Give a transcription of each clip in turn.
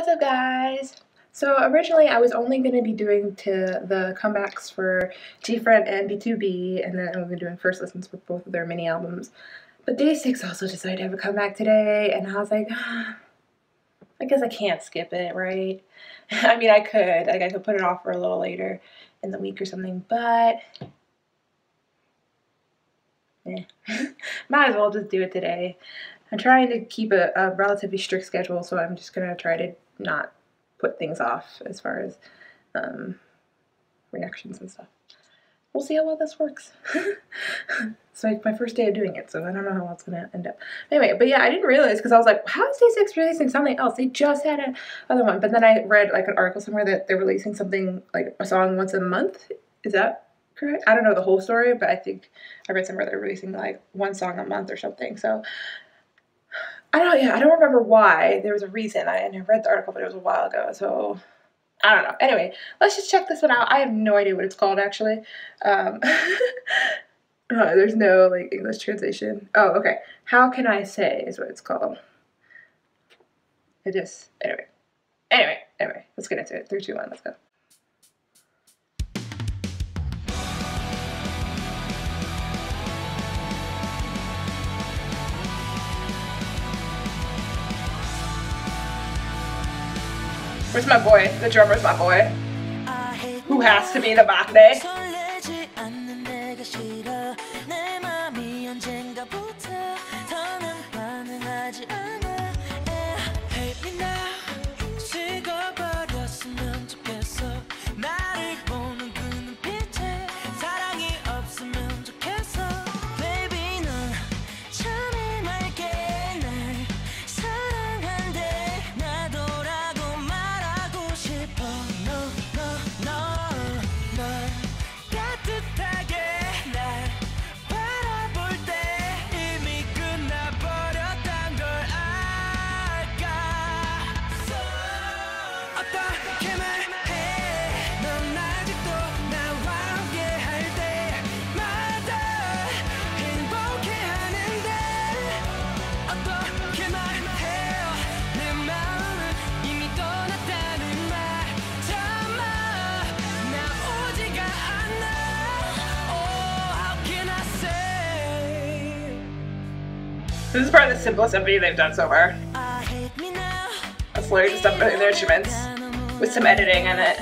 What's up guys? So originally I was only going to be doing to the comebacks for GFriend and BTOB and then I'm going to be doing first listens for both of their mini albums. But Day6 also decided to have a comeback today and I was like, I guess I can't skip it, right? I mean I could, like I could put it off for a little later in the week or something, but eh. might as well just do it today. I'm trying to keep a, a relatively strict schedule, so I'm just going to try to not put things off as far as um, reactions and stuff. We'll see how well this works. it's like my first day of doing it, so I don't know how it's to end up. Anyway, but yeah, I didn't realize because I was like, how is Day6 releasing something else? They just had another one. But then I read like an article somewhere that they're releasing something like a song once a month. Is that correct? I don't know the whole story, but I think I read somewhere they're releasing like one song a month or something. So I don't yeah, I don't remember why. There was a reason. I, read the article, but it was a while ago, so I don't know. Anyway, let's just check this one out. I have no idea what it's called actually. Um, oh, there's no like English translation. Oh, okay. How can I say is what it's called. It just anyway. Anyway, anyway, let's get into it. Three, two, one, let's go. Where's my boy? The drummer's my boy. Who has to be the Maknae? This is probably the simplest MV they've done so far. That's literally just them their instruments with some editing in it.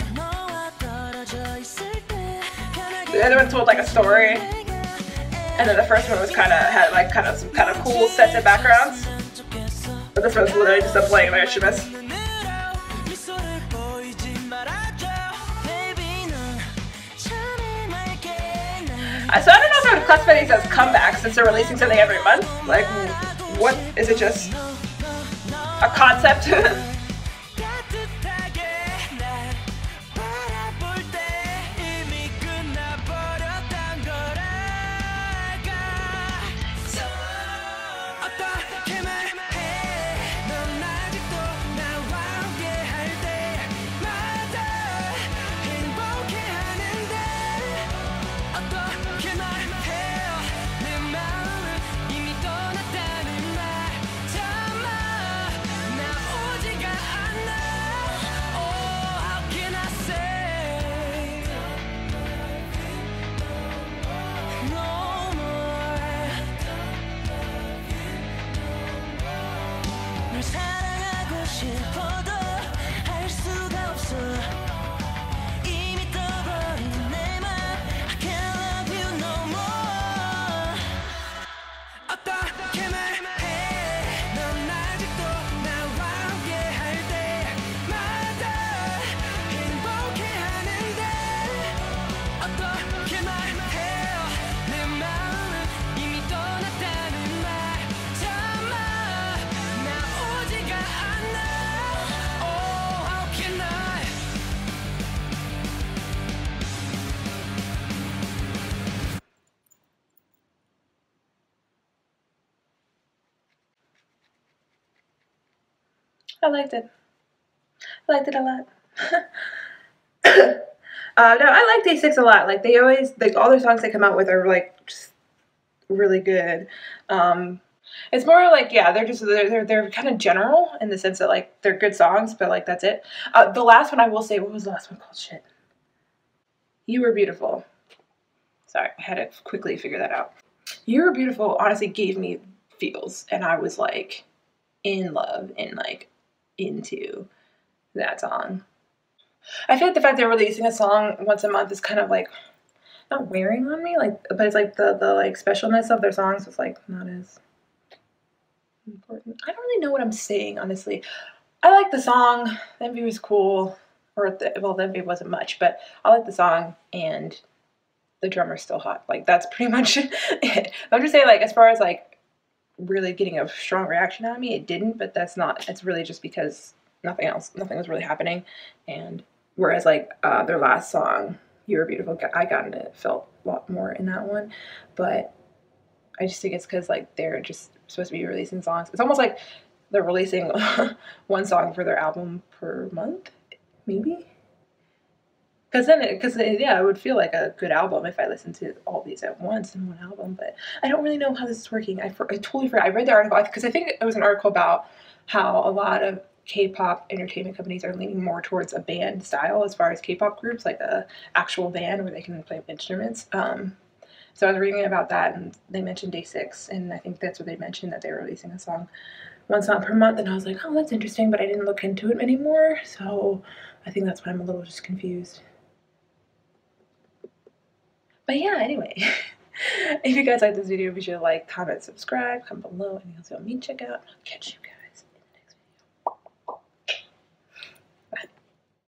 The other one told like a story, and then the first one was kind of had like kind of some kind of cool sets of backgrounds. But this one's literally just them playing their instruments. So I don't know if I would classify these as comebacks since they're releasing something every month. Like, what is it just a concept? I liked it. I liked it a lot. uh, no, I like Day6 a lot. Like they always, like all their songs they come out with are like just really good. Um, It's more like yeah, they're just they're they're, they're kind of general in the sense that like they're good songs, but like that's it. Uh, the last one I will say, what was the last one called? Shit. You were beautiful. Sorry, I had to quickly figure that out. You were beautiful. Honestly, gave me feels, and I was like in love and like into that song. I feel like the fact they're releasing a song once a month is kind of like not wearing on me, like, but it's like the the like specialness of their songs was like not as important. I don't really know what I'm saying, honestly. I like the song. The MV was cool, or the, well, the MV wasn't much, but I like the song and the drummer's still hot. Like that's pretty much it. I'm just saying, like as far as like really getting a strong reaction out of me, it didn't. But that's not. It's really just because nothing else, nothing was really happening, and whereas like uh, their last song, "You Were Beautiful," I got into it, felt a lot more in that one, but I just think it's because like they're just supposed to be releasing songs. It's almost like they're releasing one song for their album per month, maybe. Because then, because yeah, it would feel like a good album if I listened to all these at once in one album. But I don't really know how this is working. I, I totally forgot. I read the article because I think it was an article about how a lot of K-pop entertainment companies are leaning more towards a band style as far as K-pop groups, like a actual band where they can play instruments. Um, so I was reading about that, and they mentioned Day Six, and I think that's what they mentioned that they were releasing a song, one song per month, and I was like, oh, that's interesting, but I didn't look into it anymore, so I think that's why I'm a little just confused. But yeah, anyway, if you guys like this video, be sure to like, comment, subscribe, comment below, anything else you want me to check out. I'll catch you guys.